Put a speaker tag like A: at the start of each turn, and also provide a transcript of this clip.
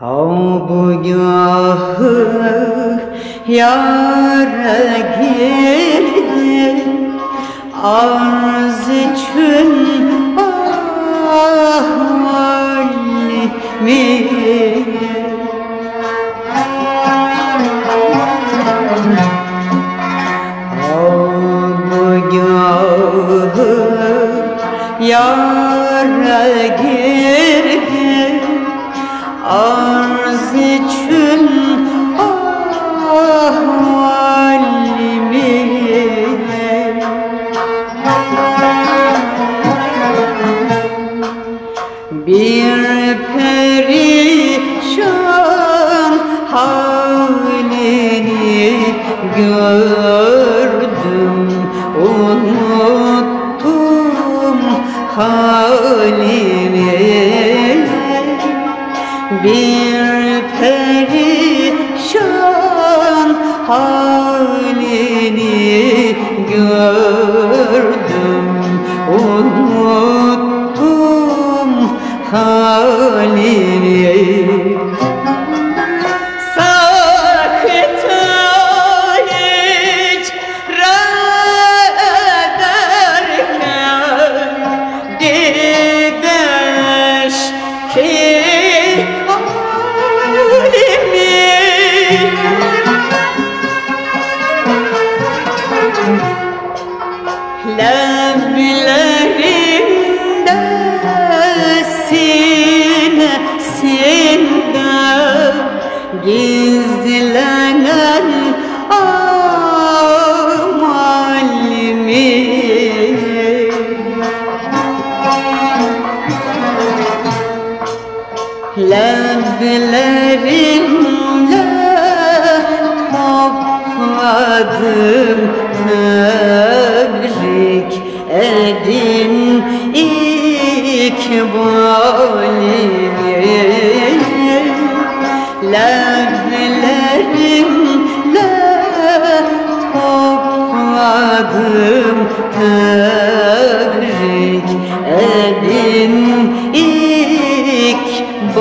A: Havbugahı yâre girdi Arz için ahvalimi Havbugahı yâre girdi Arz için ahvalimi Bir perişan halini gördüm Unuttum halimi Bir perişan halini gördüm. Unuttum halini. Sakıtı Leblerimde sinesinde Gizlenen amalimi Leblerimle topladım Tebrik edin ikbalimi Leblerimle topladım. Tebrik edin ikbalimi